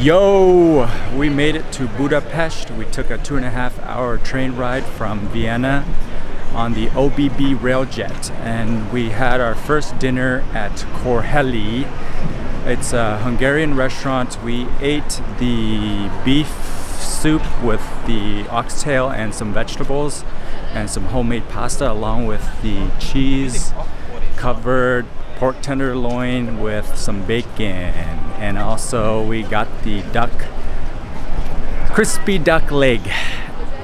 Yo, we made it to Budapest. We took a two and a half hour train ride from Vienna on the OBB railjet and we had our first dinner at Korhely. It's a Hungarian restaurant. We ate the beef soup with the oxtail and some vegetables and some homemade pasta along with the cheese covered pork tenderloin with some bacon and also we got the duck crispy duck leg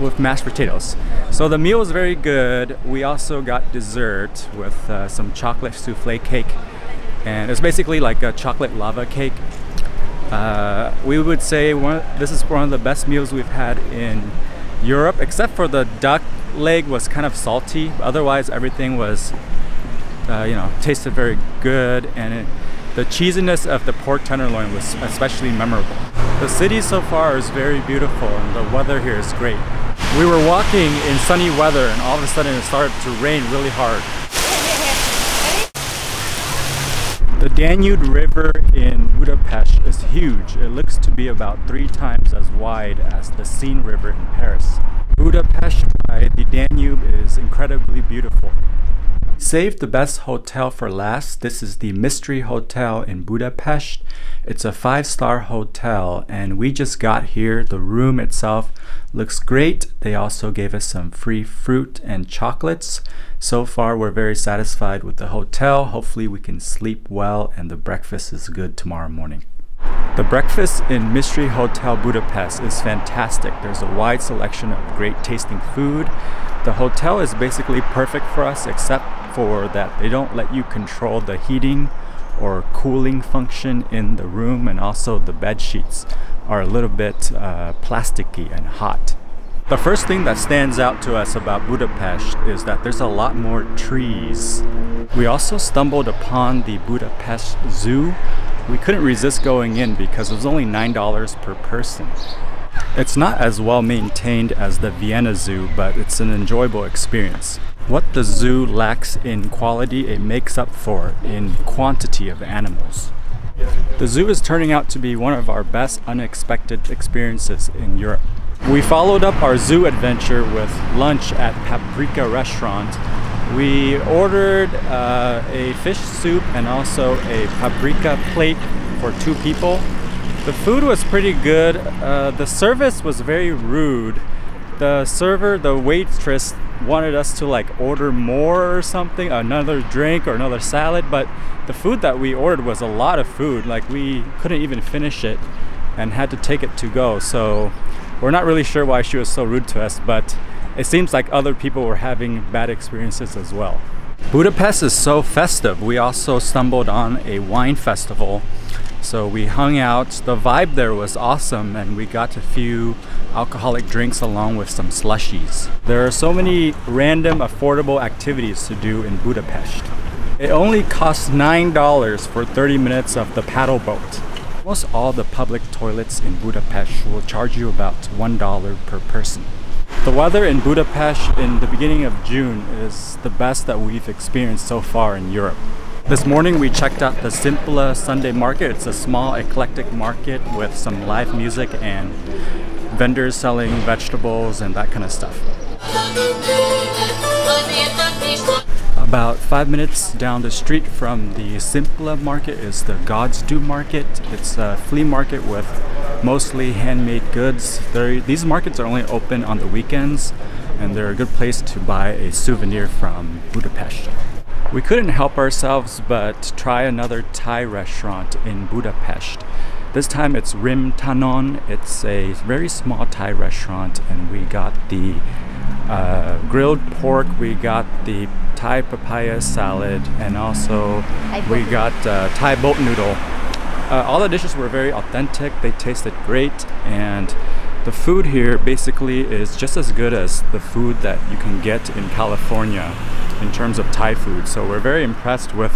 with mashed potatoes. So the meal was very good. We also got dessert with uh, some chocolate souffle cake. And it's basically like a chocolate lava cake. Uh, we would say one, this is one of the best meals we've had in Europe except for the duck leg was kind of salty. Otherwise everything was uh, you know, tasted very good. And it, the cheesiness of the pork tenderloin was especially memorable. The city so far is very beautiful and the weather here is great. We were walking in sunny weather and all of a sudden it started to rain really hard. The Danube River in Budapest is huge. It looks to be about three times as wide as the Seine River in Paris. Budapest by the Danube is incredibly beautiful. Save the best hotel for last. This is the Mystery Hotel in Budapest. It's a five-star hotel and we just got here. The room itself looks great. They also gave us some free fruit and chocolates. So far we're very satisfied with the hotel. Hopefully we can sleep well and the breakfast is good tomorrow morning. The breakfast in Mystery Hotel Budapest is fantastic. There's a wide selection of great tasting food. The hotel is basically perfect for us except for that they don't let you control the heating or cooling function in the room and also the bed sheets are a little bit uh, plasticky and hot. The first thing that stands out to us about Budapest is that there's a lot more trees. We also stumbled upon the Budapest Zoo. We couldn't resist going in because it was only $9 per person. It's not as well maintained as the Vienna Zoo, but it's an enjoyable experience. What the zoo lacks in quality, it makes up for in quantity of animals. The zoo is turning out to be one of our best unexpected experiences in Europe. We followed up our zoo adventure with lunch at Paprika Restaurant. We ordered uh, a fish soup and also a paprika plate for two people. The food was pretty good. Uh, the service was very rude. The server, the waitress wanted us to like order more or something, another drink or another salad, but the food that we ordered was a lot of food. Like we couldn't even finish it and had to take it to go. So we're not really sure why she was so rude to us, but it seems like other people were having bad experiences as well. Budapest is so festive. We also stumbled on a wine festival so we hung out. The vibe there was awesome and we got a few alcoholic drinks along with some slushies. There are so many random affordable activities to do in Budapest. It only costs $9 for 30 minutes of the paddle boat. Almost all the public toilets in Budapest will charge you about $1 per person. The weather in Budapest in the beginning of June is the best that we've experienced so far in Europe. This morning we checked out the Szimpla Sunday Market. It's a small eclectic market with some live music and vendors selling vegetables and that kind of stuff. About five minutes down the street from the Szimpla Market is the Gozsdu Market. It's a flea market with mostly handmade goods. They're, these markets are only open on the weekends and they're a good place to buy a souvenir from Budapest. We couldn't help ourselves but try another Thai restaurant in Budapest. This time it's Rim Thanonh. It's a very small Thai restaurant and we got the uh, grilled pork, we got the Thai papaya salad, and also we got uh, Thai boat noodle. Uh, all the dishes were very authentic, they tasted great, and the food here basically is just as good as the food that you can get in California in terms of Thai food. So we're very impressed with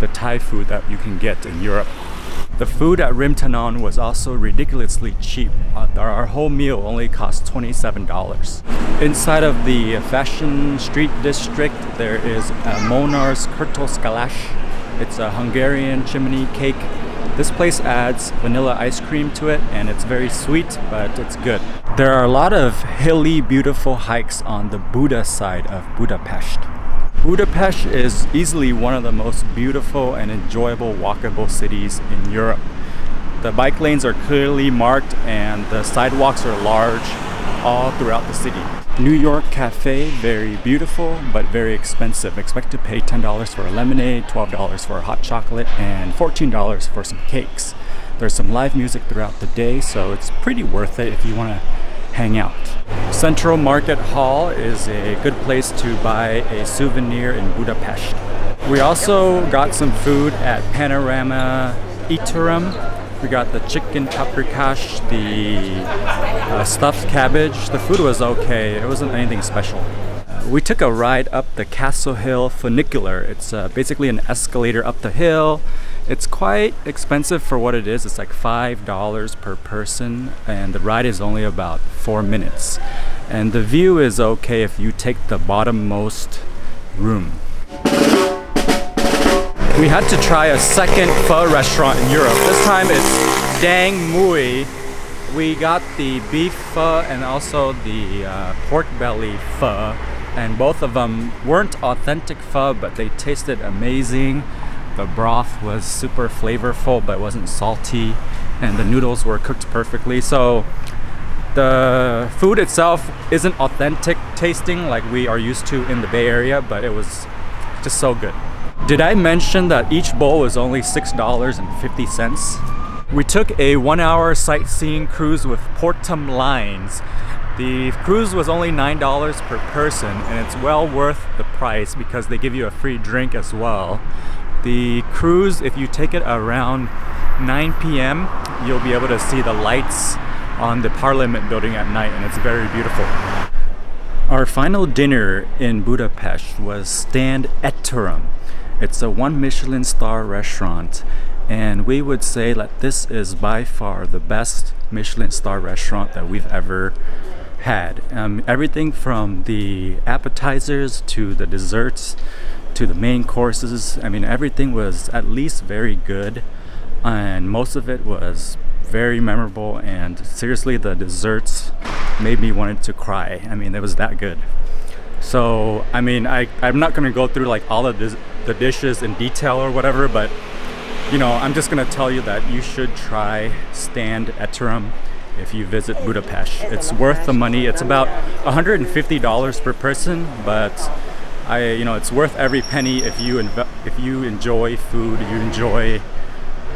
the Thai food that you can get in Europe. The food at Rim Thanonh was also ridiculously cheap. Uh, our whole meal only cost $27. Inside of the fashion street district, there is a Molnár's Kürtőskalács. It's a Hungarian chimney cake This place adds vanilla ice cream to it and it's very sweet, but it's good. There are a lot of hilly, beautiful hikes on the Buda side of Budapest. Budapest is easily one of the most beautiful and enjoyable walkable cities in Europe. The bike lanes are clearly marked and the sidewalks are large all throughout the city. New York Cafe, very beautiful but very expensive. Expect to pay $10 for a lemonade, $12 for a hot chocolate, and $14 for some cakes. There's some live music throughout the day, so it's pretty worth it if you want to hang out. Central Market Hall is a good place to buy a souvenir in Budapest. We also got some food at Panorama Étterem we got the chicken paprikash, the uh, stuffed cabbage. The food was okay. It wasn't anything special. Uh, we took a ride up the Castle Hill funicular. It's uh, basically an escalator up the hill. It's quite expensive for what it is. It's like $5 per person and the ride is only about 4 minutes. And the view is okay if you take the bottommost room. We had to try a second pho restaurant in Europe. This time it's Dang Muoi. We got the beef pho and also the uh, pork belly pho. And both of them weren't authentic pho, but they tasted amazing. The broth was super flavorful, but wasn't salty. And the noodles were cooked perfectly. So the food itself isn't authentic tasting like we are used to in the Bay Area, but it was just so good. Did I mention that each bowl was only $6.50? We took a one hour sightseeing cruise with Portum Lines. The cruise was only $9 per person and it's well worth the price because they give you a free drink as well. The cruise, if you take it around 9 p.m., you'll be able to see the lights on the Parliament building at night and it's very beautiful. Our final dinner in Budapest was Stand Étterem. It's a one Michelin star restaurant and we would say that this is by far the best Michelin star restaurant that we've ever had. Um, everything from the appetizers to the desserts to the main courses. I mean, everything was at least very good, and most of it was very memorable. And seriously, the desserts made me wanted to cry. I mean, it was that good. So, I mean, I, I'm not gonna go through like all of this, the dishes in detail or whatever, but you know, I'm just gonna tell you that you should try Stand Étterem if you visit Budapest. It's worth the money. It's about $150 per person, but I, you know, it's worth every penny if you if you enjoy food, you enjoy,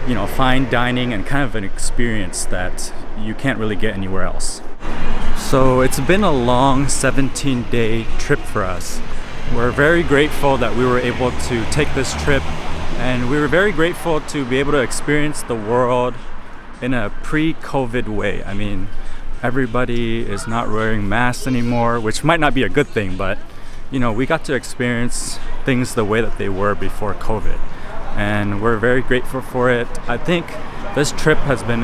you know, fine dining and kind of an experience that you can't really get anywhere else. So it's been a long 17 day trip for us. We're very grateful that we were able to take this trip and we were very grateful to be able to experience the world in a pre-COVID way. I mean, everybody is not wearing masks anymore, which might not be a good thing, but you know, we got to experience things the way that they were before COVID. And we're very grateful for it. I think this trip has been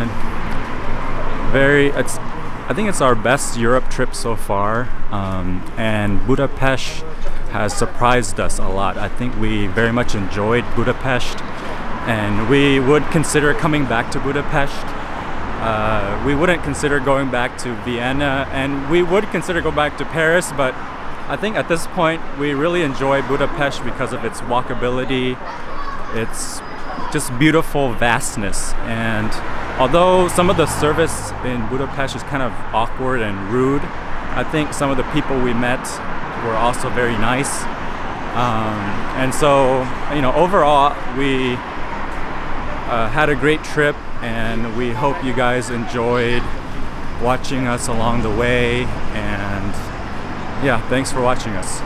very, it's I think it's our best Europe trip so far, um, and Budapest has surprised us a lot. I think we very much enjoyed Budapest, and we would consider coming back to Budapest. Uh, we wouldn't consider going back to Vienna, and we would consider go back to Paris, but I think at this point we really enjoy Budapest because of its walkability, its just beautiful vastness, and Although some of the service in Budapest is kind of awkward and rude, I think some of the people we met were also very nice. Um, and so, you know, overall, we uh, had a great trip and we hope you guys enjoyed watching us along the way. And yeah, thanks for watching us.